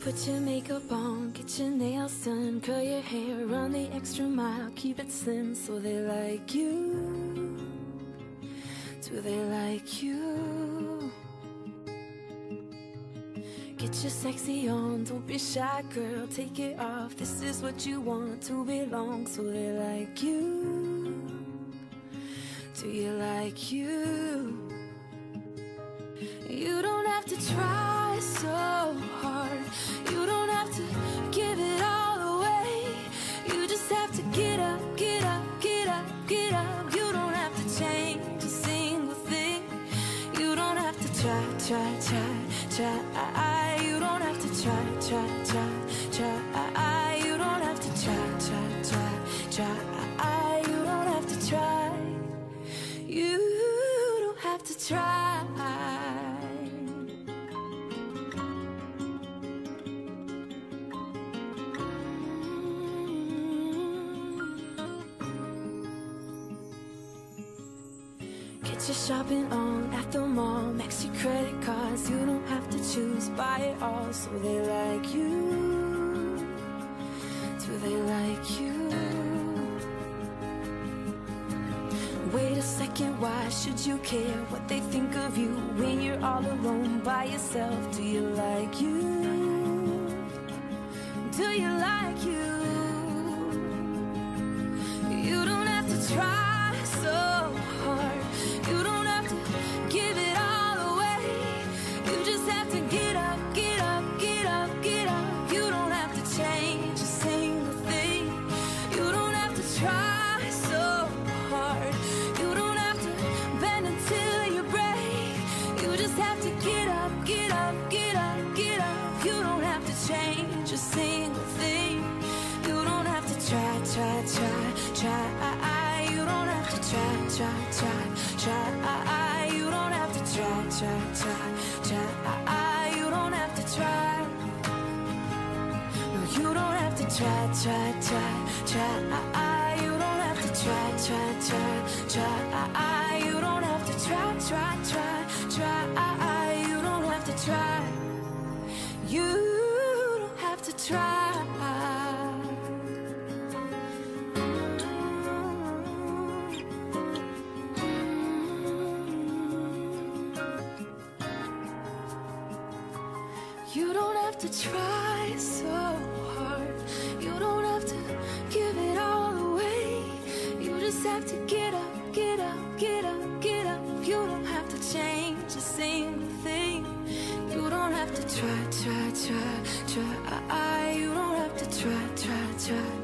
Put your makeup on, get your nails done, curl your hair, run the extra mile, keep it slim so they like you. Do they like you? Get your sexy on, don't be shy, girl, take it off. This is what you want to belong, so they like you. Do you like you? You don't have to try try, try, try. You don't have to try, try, try, try. You don't have to try, try, try, try. You don't have to try. You don't have to try. Get your shopping on at the mall. Max your credit cards. You don't have to choose. Buy it all so they like you. Do they like you? Wait a second, why should you care what they think of you when you're all alone by yourself? Do you like you? Do you like you? You don't have to try try, try, try. You don't have to try, try, try, try. You don't have to try. No, you don't have to try, try, try, try. You don't have to try, try, try, try. You don't have to try, try, try. You don't have to try so hard. You don't have to give it all away. You just have to get up, get up, get up, get up. You don't have to change a single thing. You don't have to try, try, try, try. You don't have to try, try, try.